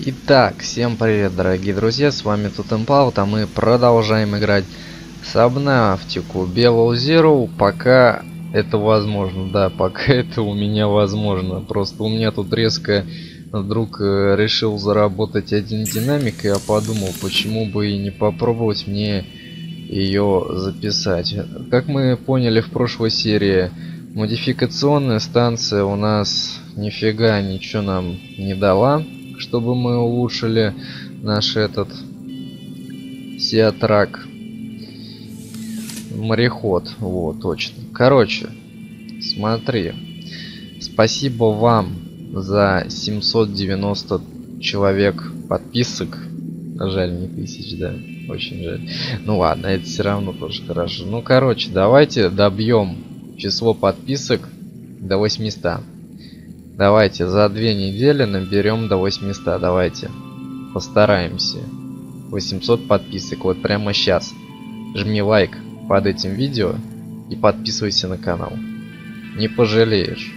Итак, всем привет, дорогие друзья, с вами тут Импаут, а мы продолжаем играть Сабнафтику Below Zero, пока это возможно, да, пока это у меня возможно. Просто у меня тут резко вдруг э, решил заработать один динамик, и я подумал, почему бы и не попробовать мне ее записать. Как мы поняли в прошлой серии, модификационная станция у нас нифига ничего нам не дала чтобы мы улучшили наш этот Сиатрак мореход. Вот, точно. Короче, смотри. Спасибо вам за 790 человек подписок. Жаль, не тысяч, да. Очень жаль. Ну ладно, это все равно тоже хорошо. Ну, короче, давайте добьем число подписок до 800. Давайте за две недели наберем до 800. Давайте. Постараемся. 800 подписок. Вот прямо сейчас. Жми лайк под этим видео и подписывайся на канал. Не пожалеешь.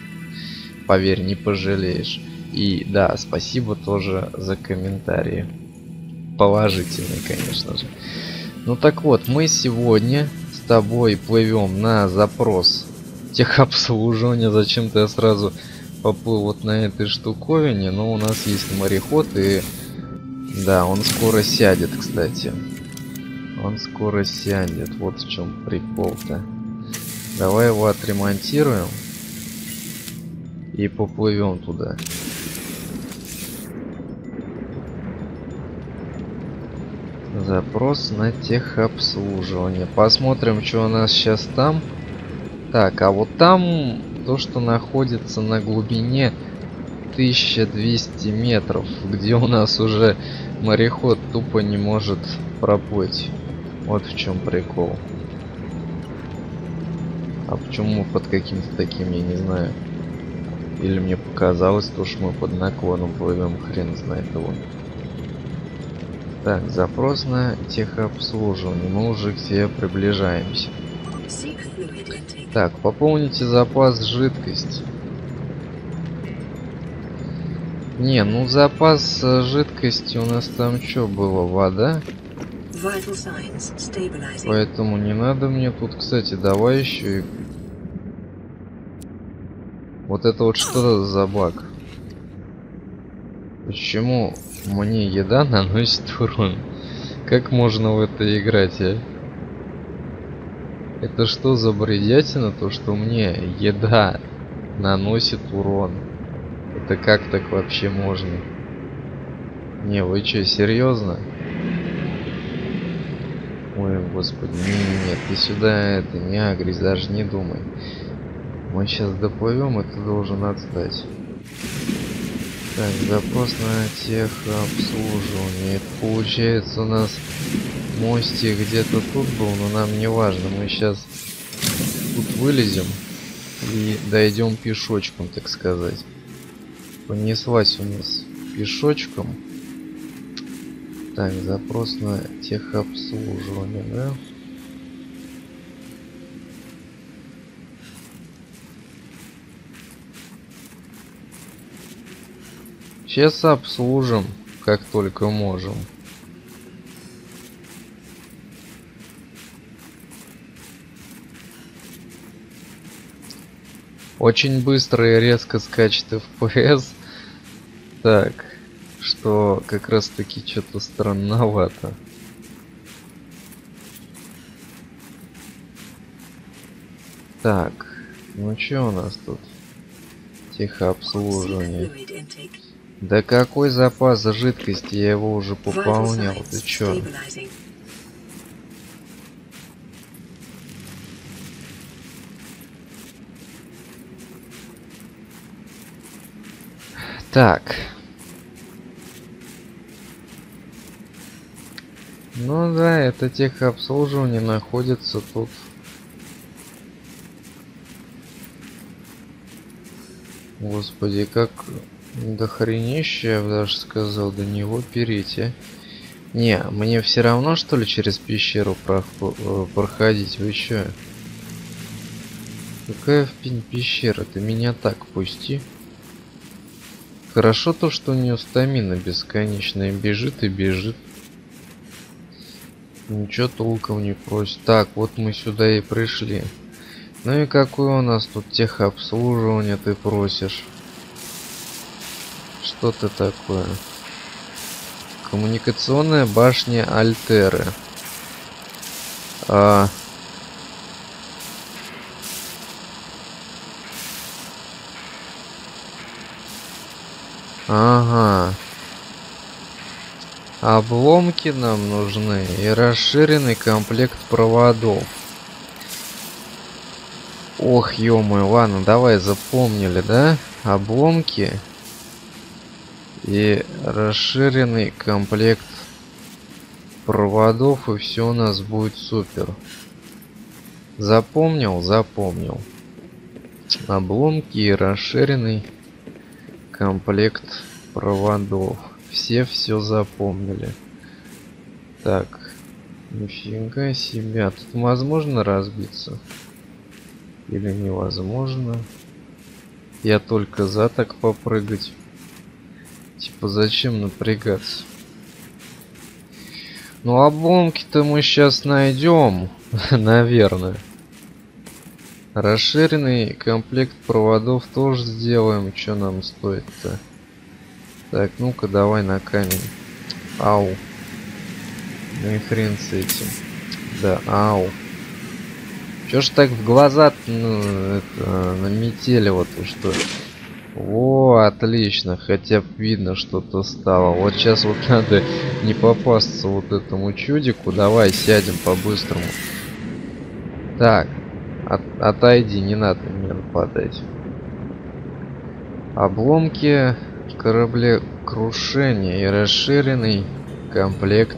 Поверь, не пожалеешь. И да, спасибо тоже за комментарии. Положительные, конечно же. Ну так вот, мы сегодня с тобой плывем на запрос техобслуживания. Зачем-то я сразу поплыл вот на этой штуковине, но у нас есть мореход и... Да, он скоро сядет, кстати. Он скоро сядет, вот в чем прикол-то. Давай его отремонтируем. И поплывем туда. Запрос на техобслуживание. Посмотрим, что у нас сейчас там. Так, а вот там то, что находится на глубине 1200 метров, где у нас уже мореход тупо не может проплыть. Вот в чем прикол. А почему под каким-то таким, я не знаю. Или мне показалось, то, что мы под наклоном плывем, хрен знает его. Так, запрос на техобслуживание. Мы уже к тебе приближаемся. Так, пополните запас жидкости. Не, ну запас э, жидкости у нас там что было? Вода? Поэтому не надо мне тут, кстати, давай еще и... Вот это вот что за баг? Почему мне еда наносит урон? Как можно в это играть, а? Это что за бредятина, то что мне еда наносит урон? Это как так вообще можно? Не, вы что, серьезно? Ой, господи, не, не, нет, ты сюда это не агрись, даже не думай. Мы сейчас доплывем, и ты должен отстать. Так, запрос на техобслуживание. Это получается у нас мостик где-то тут был, но нам не важно. Мы сейчас тут вылезем и дойдем пешочком, так сказать. Понеслась у нас пешочком. Так, запрос на техобслуживание, да? Сейчас обслужим, как только можем. Очень быстро и резко скачет FPS. Так, что как раз таки что-то странновато. Так, ну что у нас тут? Техообслуживание. Да какой запас жидкости? Я его уже пополнял. Ты чё? Так. Ну да, это техобслуживание находится тут. Господи, как дохренище, я бы даже сказал, до него перейти. Не, мне все равно, что ли, через пещеру э, проходить? Вы чё? Какая в пещера? Ты меня так пусти. Хорошо то, что у нее стамина бесконечная. Бежит и бежит. Ничего толком не просит. Так, вот мы сюда и пришли. Ну и какое у нас тут техобслуживание ты просишь? Что ты такое? Коммуникационная башня Альтеры. А... Ага. Обломки нам нужны и расширенный комплект проводов. Ох, ё-моё, ладно, давай запомнили, да? Обломки и расширенный комплект проводов и все у нас будет супер. Запомнил? Запомнил. Обломки и расширенный комплект проводов. Все все запомнили. Так. Нифига себе. А тут возможно разбиться? Или невозможно? Я только за так попрыгать. Типа зачем напрягаться? Ну обломки-то мы сейчас найдем, наверное. Расширенный комплект проводов тоже сделаем. Что нам стоит-то? Так, ну-ка давай на камень. Ау. Ну и хрен с этим. Да, ау. Чё ж так в глаза ну, это, наметели вот что? О, отлично, хотя бы видно что-то стало. Вот сейчас вот надо не попасться вот этому чудику. Давай сядем по-быстрому. Так, от, отойди, не надо мне нападать. Обломки кораблекрушения и расширенный комплект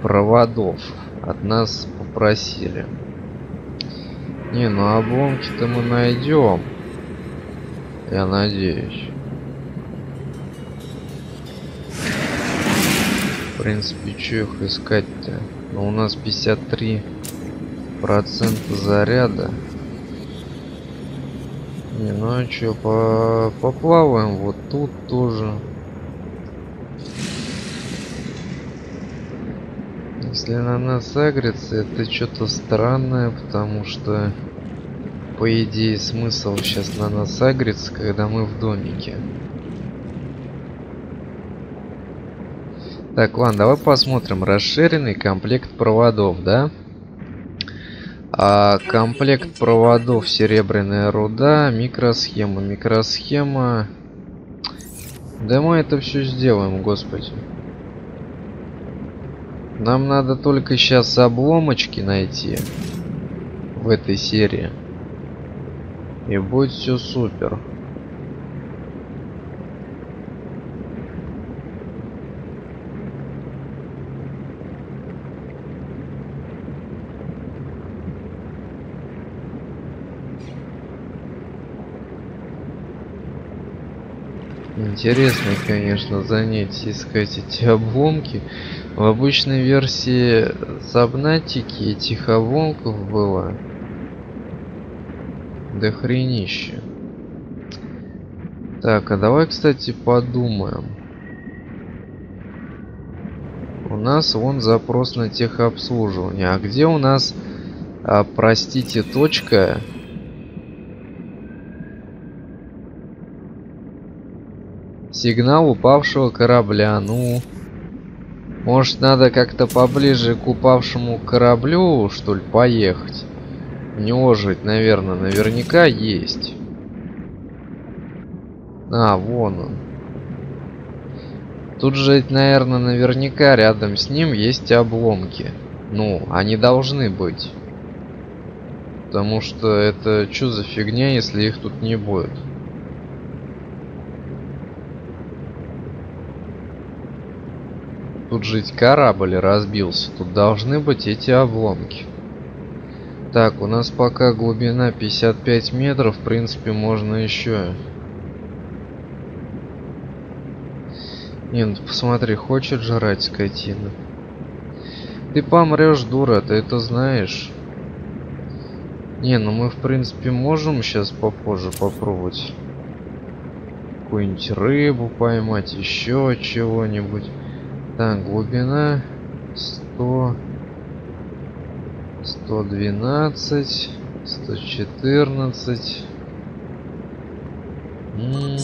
проводов от нас попросили. Не, ну обломки-то мы найдем. Я надеюсь. В принципе, что их искать-то? Но у нас 53 процента заряда. Не, ну а что, по поплаваем вот тут тоже. Если на нас агрится, это что-то странное, потому что по идее смысл сейчас на нас агрится, когда мы в домике. Так, ладно, давай посмотрим. Расширенный комплект проводов, да? А, комплект проводов, серебряная руда, микросхема, микросхема. Да мы это все сделаем, господи. Нам надо только сейчас обломочки найти в этой серии. И будет все супер. Интересно, конечно, занятие искать эти обломки. В обычной версии Сабнатики этих обломков было до хренища. Так, а давай, кстати, подумаем. У нас вон запрос на техобслуживание. А где у нас, а, простите, точка? Сигнал упавшего корабля. Ну, может, надо как-то поближе к упавшему кораблю, что ли, поехать? У него же, наверное, наверняка есть. А, вон он. Тут же, наверное, наверняка рядом с ним есть обломки. Ну, они должны быть. Потому что это что за фигня, если их тут не будет? Тут жить корабль разбился. Тут должны быть эти обломки. Так, у нас пока глубина 55 метров, в принципе, можно еще. Не, ну посмотри, хочет жрать скотина. Ты помрешь, дура, ты это знаешь. Не, ну мы в принципе можем сейчас попозже попробовать какую-нибудь рыбу поймать, еще чего-нибудь. Так, глубина 100, 112, 114. М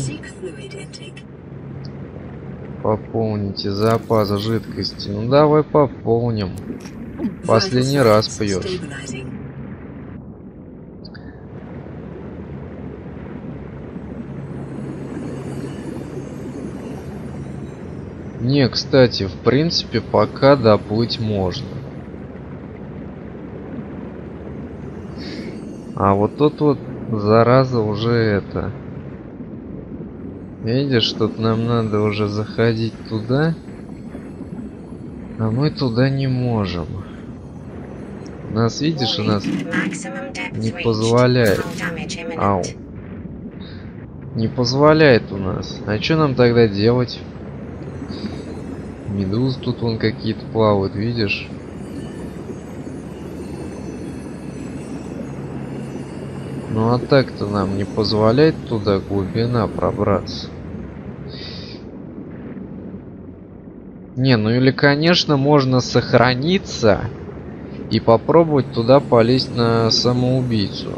Пополните запас жидкости. Ну давай пополним. Последний раз пьешь. Не, кстати, в принципе, пока доплыть можно. А вот тут вот, зараза, уже это... Видишь, тут нам надо уже заходить туда. А мы туда не можем. Нас, видишь, у нас не позволяет. Ау. Не позволяет у нас. А что нам тогда делать? Медуз тут вон какие-то плавают, видишь? Ну а так-то нам не позволяет туда глубина пробраться. Не, ну или, конечно, можно сохраниться и попробовать туда полезть на самоубийцу.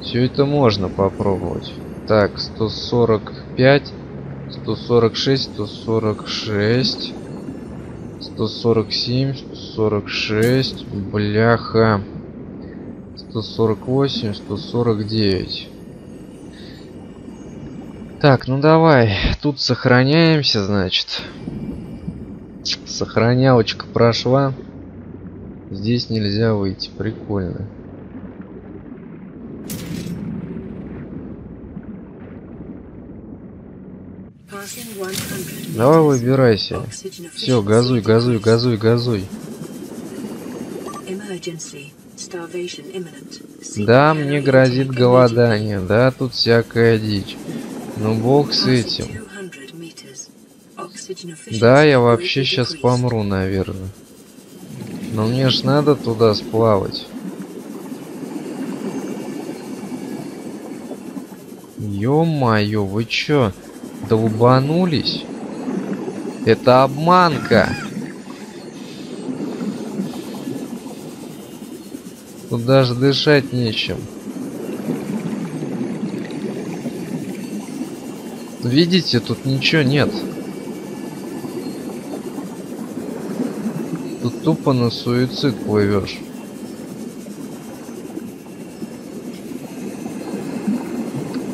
Все это можно попробовать. Так, 145, 146, 146, 147, 146, бляха, 148, 149. Так, ну давай, тут сохраняемся, значит. Сохранялочка прошла. Здесь нельзя выйти, прикольно. Давай выбирайся. Все, газуй, газуй, газуй, газуй. Да, мне грозит голодание, да, тут всякая дичь. Ну бог с этим. Да, я вообще сейчас помру, наверное. Но мне ж надо туда сплавать. Ё-моё, вы чё? Долбанулись? Это обманка. Тут даже дышать нечем. Видите, тут ничего нет. Тут тупо на суицид плывешь.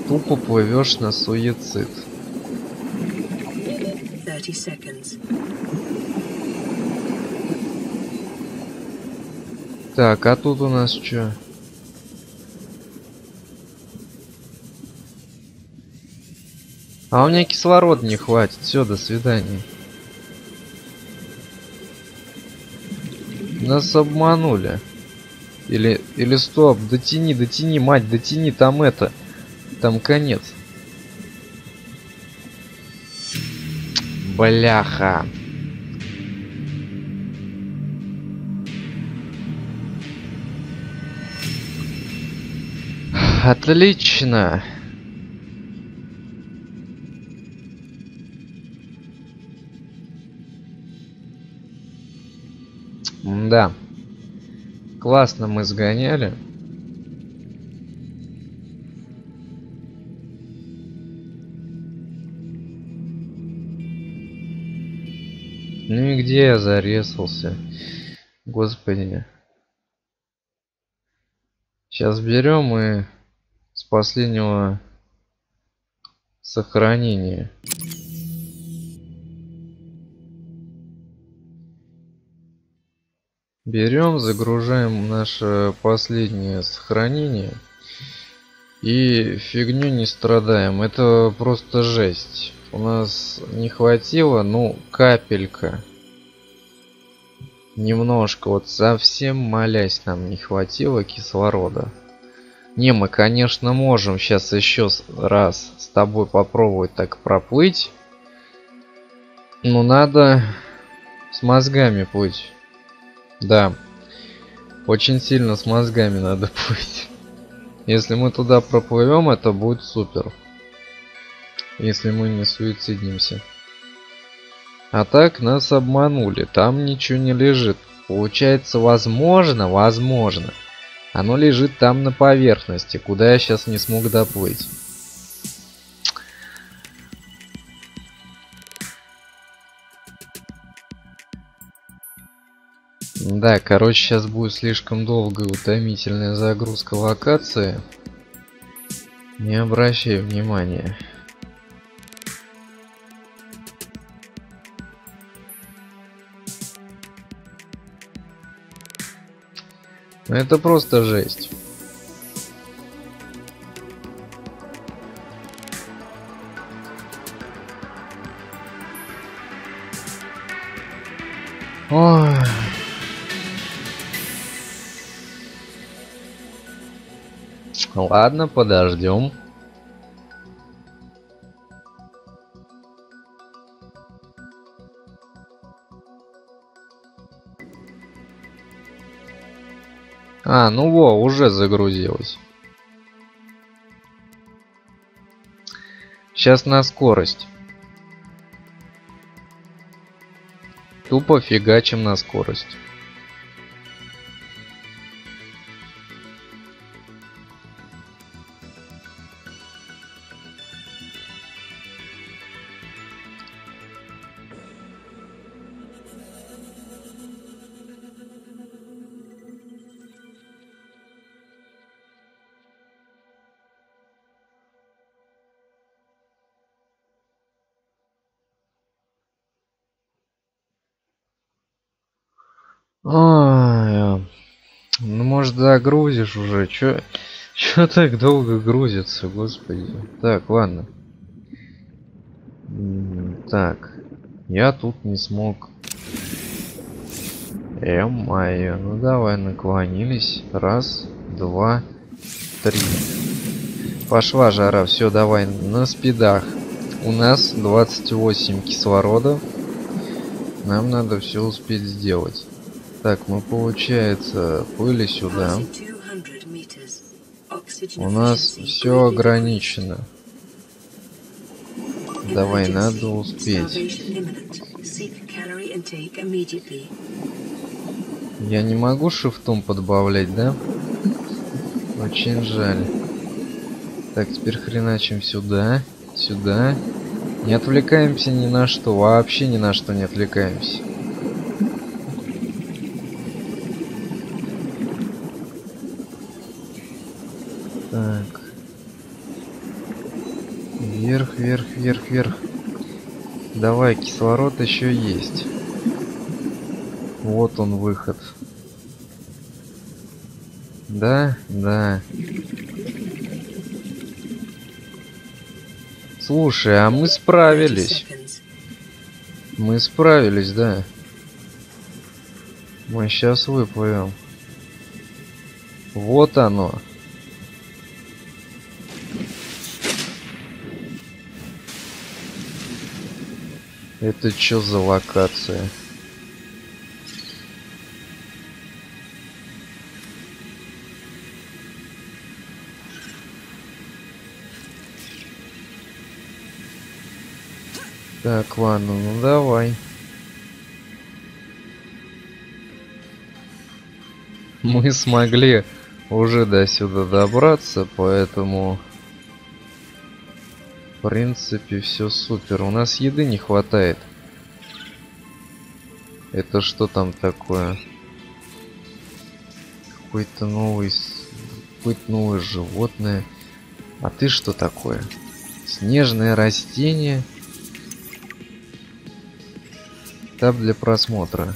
Тупо плывешь на суицид. 30 seconds. Так, а тут у нас что? А у меня кислорода не хватит. Все, до свидания. Нас обманули. Или, или стоп, дотяни, дотяни, мать, дотяни, там это. Там конец. Бляха. Отлично. Да. Классно мы сгоняли. Ну и где я зарезался? Господи. Сейчас берем и с последнего сохранения. Берем, загружаем наше последнее сохранение. И фигню не страдаем. Это просто жесть у нас не хватило, ну, капелька. Немножко, вот совсем молясь нам не хватило кислорода. Не, мы, конечно, можем сейчас еще раз с тобой попробовать так проплыть. Но надо с мозгами плыть. Да. Очень сильно с мозгами надо плыть. Если мы туда проплывем, это будет супер. Если мы не суицидимся. А так нас обманули. Там ничего не лежит. Получается, возможно, возможно. Оно лежит там на поверхности, куда я сейчас не смог доплыть. Да, короче, сейчас будет слишком долгая утомительная загрузка локации. Не обращай внимания. Это просто жесть. Ой. Ладно, подождем. А, ну во, уже загрузилось. Сейчас на скорость. Тупо фигачим на скорость. Может загрузишь уже, чё, чё так долго грузится, господи. Так, ладно. Так, я тут не смог. Э-мое, ну давай наклонились. Раз, два, три. Пошла жара, все, давай на спидах. У нас 28 кислорода. Нам надо все успеть сделать. Так, мы, получается, плыли сюда. У нас все ограничено. Давай, надо успеть. Я не могу шифтом подбавлять, да? Очень жаль. Так, теперь хреначим сюда, сюда. Не отвлекаемся ни на что, вообще ни на что не отвлекаемся. Давай, кислород еще есть. Вот он выход. Да, да. Слушай, а мы справились. Мы справились, да. Мы сейчас выплывем. Вот оно. Это что за локация? Так, ладно, ну давай. Мы смогли уже до сюда добраться, поэтому в принципе, все супер. У нас еды не хватает. Это что там такое? Какой-то новый... Какое-то новое животное. А ты что такое? Снежное растение. Этап для просмотра.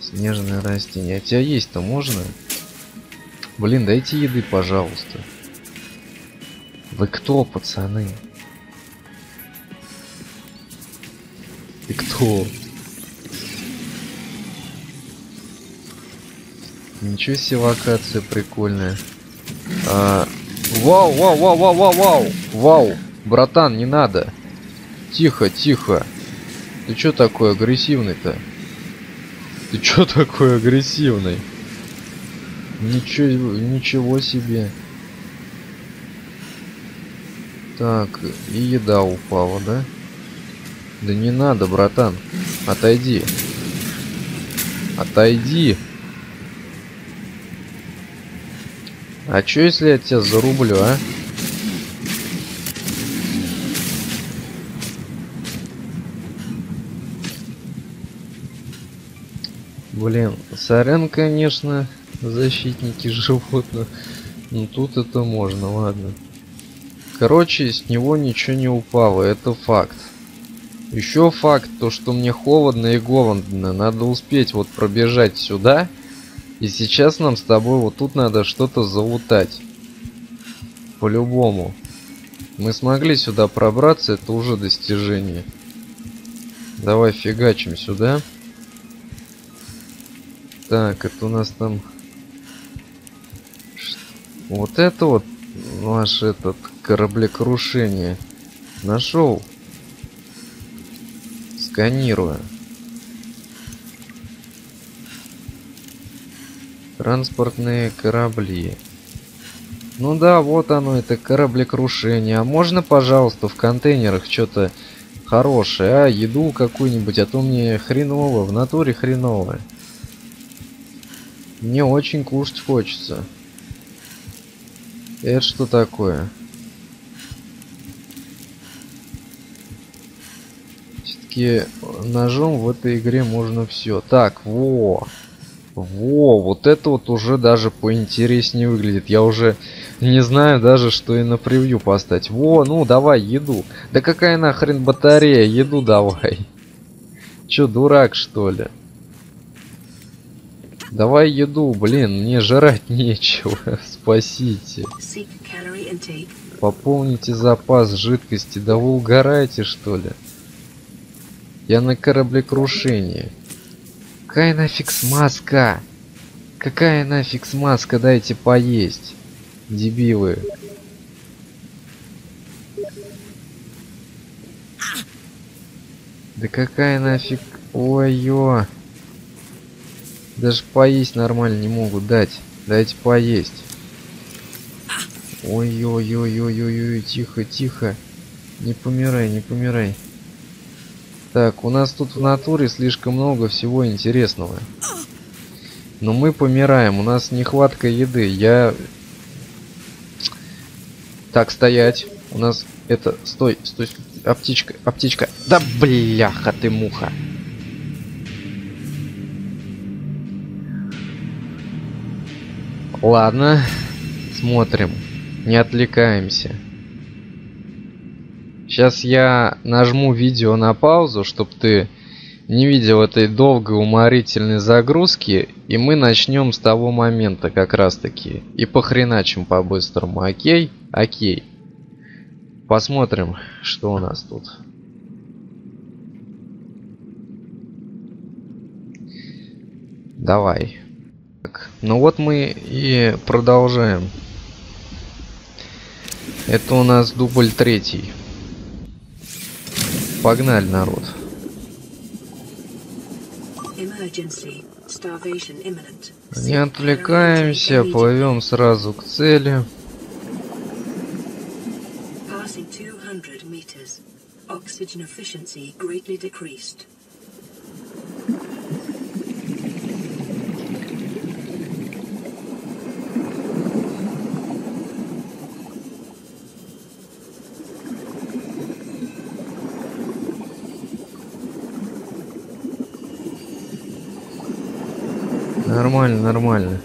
Снежное растение. А тебя есть-то можно? Блин, дайте еды, пожалуйста. Вы кто, пацаны? Кто? Ничего себе локация прикольная. А, вау, вау, вау, вау, вау, вау, вау, братан, не надо. Тихо, тихо. Ты чё такой агрессивный-то? Ты чё такой агрессивный? Ничего, ничего себе. Так, и еда упала, да? Да не надо, братан. Отойди. Отойди. А чё если я тебя зарублю, а? Блин, сорян, конечно, защитники животных. Но тут это можно, ладно. Короче, с него ничего не упало, это факт. Еще факт, то что мне холодно и голодно. Надо успеть вот пробежать сюда. И сейчас нам с тобой вот тут надо что-то залутать. По-любому. Мы смогли сюда пробраться, это уже достижение. Давай фигачим сюда. Так, это у нас там... Вот это вот наш этот кораблекрушение. Нашел. Сканируя. Транспортные корабли. Ну да, вот оно, это кораблекрушение. А можно, пожалуйста, в контейнерах что-то хорошее, а? Еду какую-нибудь, а то мне хреново, в натуре хреново. Мне очень кушать хочется. Это что такое? Все-таки ножом в этой игре можно все. Так, во. Во, вот это вот уже даже поинтереснее выглядит. Я уже не знаю даже, что и на превью поставить. Во, ну давай, еду. Да какая нахрен батарея? Еду давай. Чё, дурак что ли? Давай еду, блин, мне жрать нечего. Спасите. Пополните запас жидкости. Да вы угораете, что ли? Я на кораблекрушении. Какая нафиг смазка? Какая нафиг смазка? Дайте поесть. Дебилы. Да какая нафиг... Ой-ё. Даже поесть нормально не могут дать. Дайте поесть. Ой-ой-ой-ой-ой-ой, тихо, тихо. Не помирай, не помирай. Так, у нас тут в натуре слишком много всего интересного. Но мы помираем, у нас нехватка еды. Я... Так, стоять. У нас это... Стой, стой, стой. Аптечка, аптечка. Да бляха ты муха. Ладно, смотрим. Не отвлекаемся. Сейчас я нажму видео на паузу, чтобы ты не видел этой долгой уморительной загрузки, и мы начнем с того момента как раз таки. И похреначим по-быстрому, окей? Окей. Посмотрим, что у нас тут. Давай. Так, ну вот мы и продолжаем. Это у нас дубль третий. Погнали, народ. Не отвлекаемся, плывем сразу к цели. Oxygen efficiency greatly decreased. Нормально, нормально.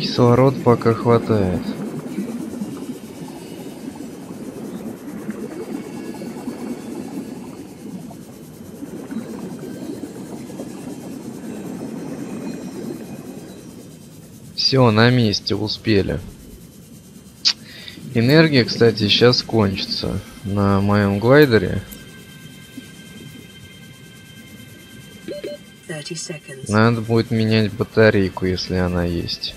Кислород пока хватает. Все, на месте, успели. Энергия, кстати, сейчас кончится на моем глайдере. Надо будет менять батарейку, если она есть.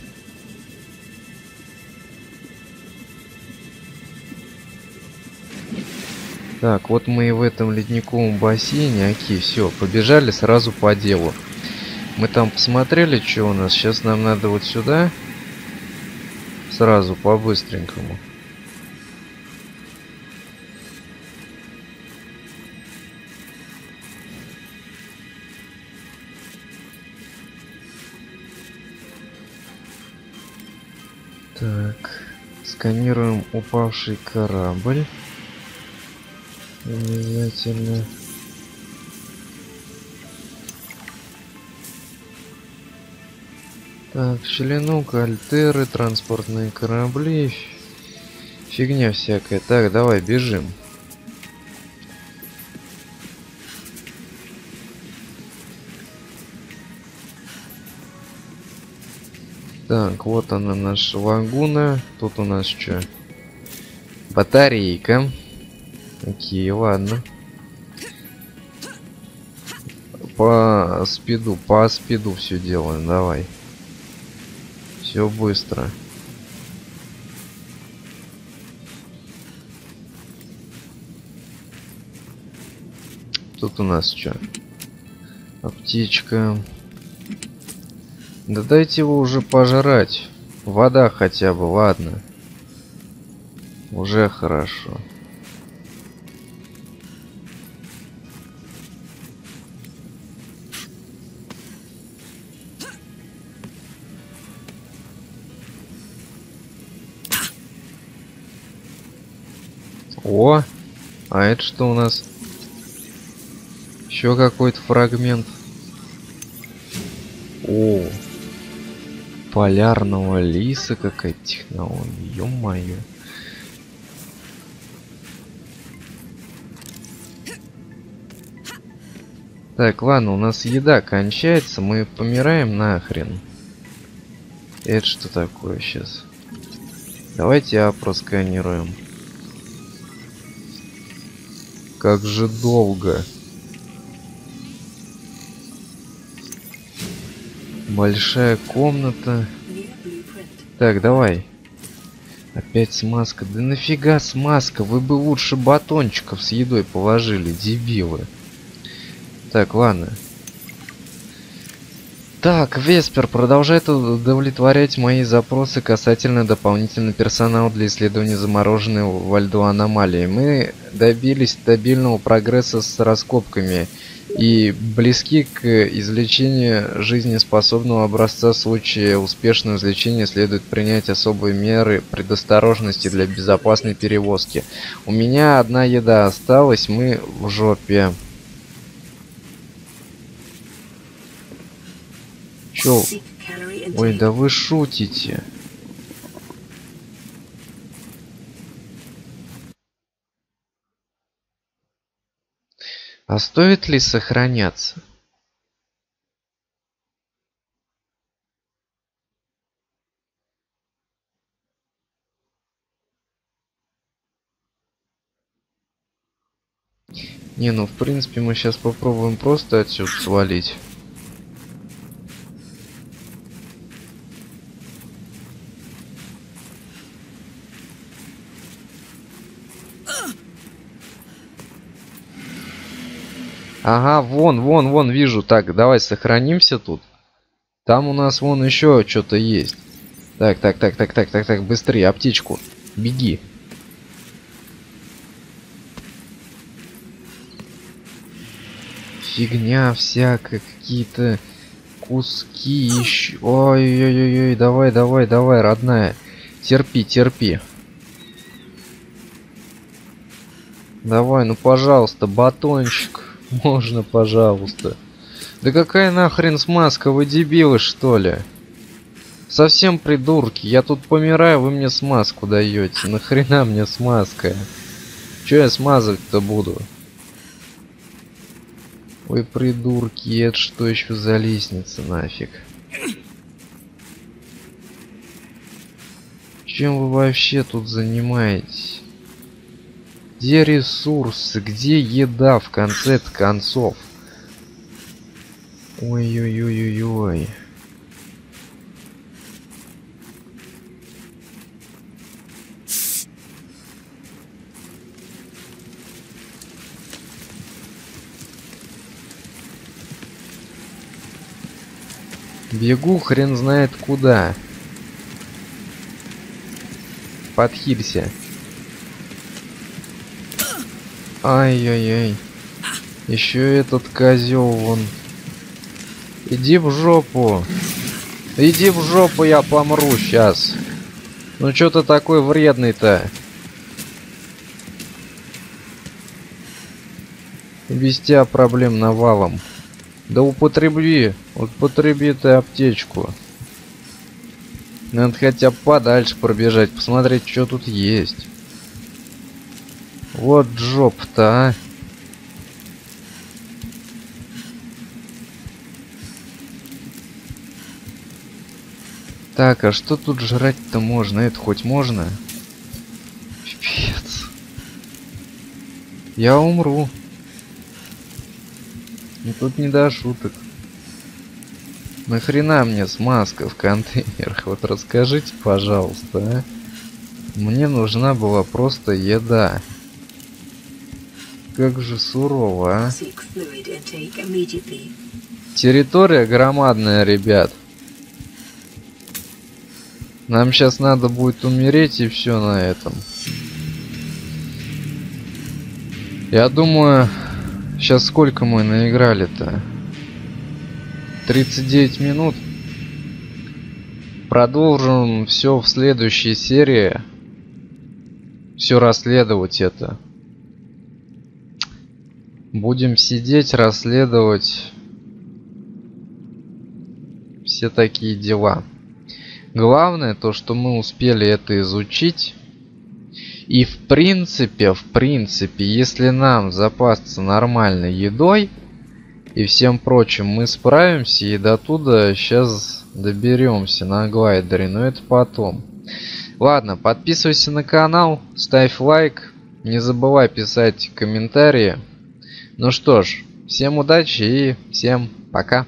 Так, вот мы и в этом ледниковом бассейне. Окей, все, побежали сразу по делу. Мы там посмотрели, что у нас. Сейчас нам надо вот сюда Сразу по-быстренькому. Так, сканируем упавший корабль. Обязательно. Так, Челенук, Альтеры, транспортные корабли. Фигня всякая. Так, давай, бежим. Так, вот она наша лагуна. Тут у нас что? Батарейка. Окей, ладно. По спиду, по спиду все делаем, давай. Все быстро. Тут у нас что? Аптечка. Да дайте его уже пожрать. Вода хотя бы, ладно. Уже хорошо. О, а это что у нас? Еще какой-то фрагмент. О, полярного лиса какая-то технология, ё-моё. Так, ладно, у нас еда кончается, мы помираем нахрен. Это что такое сейчас? Давайте а просканируем. Как же долго. Большая комната. Так, давай. Опять смазка. Да нафига смазка? Вы бы лучше батончиков с едой положили, дебилы. Так, ладно. Так, Веспер продолжает удовлетворять мои запросы касательно дополнительного персонала для исследования замороженной во льду аномалии. Мы добились стабильного прогресса с раскопками и близки к извлечению жизнеспособного образца в случае успешного извлечения следует принять особые меры предосторожности для безопасной перевозки. У меня одна еда осталась, мы в жопе. Чё? Ой, да вы шутите. А стоит ли сохраняться? Не, ну в принципе мы сейчас попробуем просто отсюда свалить. Ага, вон, вон, вон, вижу. Так, давай сохранимся тут. Там у нас вон еще что-то есть. Так, так, так, так, так, так, так, быстрее, аптечку. Беги. Фигня всякая, какие-то куски еще. Ой-ой-ой, давай, давай, давай, родная. Терпи, терпи. Давай, ну пожалуйста, батончик. Можно, пожалуйста. Да какая нахрен смазка, вы дебилы что ли? Совсем придурки, я тут помираю, вы мне смазку даете. Нахрена мне смазка? Че я смазывать-то буду? Ой, придурки, это что еще за лестница нафиг? Чем вы вообще тут занимаетесь? Где ресурсы? Где еда в конце концов? Ой-ой-ой-ой-ой. Бегу хрен знает куда. подхилься. Ай-яй-яй. Еще этот козел вон. Иди в жопу. Иди в жопу, я помру сейчас. Ну что ты такой вредный-то? Без тебя проблем навалом. Да употреби, употреби ты аптечку. Надо хотя подальше пробежать, посмотреть, что тут есть. Вот жоп-то, а. Так, а что тут жрать-то можно? Это хоть можно? Пипец. Я умру. И тут не до шуток. Нахрена мне смазка в контейнерах? Вот расскажите, пожалуйста, а? Мне нужна была просто еда. Как же сурово, а? Территория громадная, ребят. Нам сейчас надо будет умереть и все на этом. Я думаю, сейчас сколько мы наиграли-то? 39 минут. Продолжим все в следующей серии. Все расследовать это. Будем сидеть, расследовать все такие дела. Главное то, что мы успели это изучить. И в принципе, в принципе, если нам запасться нормальной едой и всем прочим, мы справимся и до туда сейчас доберемся на глайдере, но это потом. Ладно, подписывайся на канал, ставь лайк, не забывай писать комментарии. Ну что ж, всем удачи и всем пока.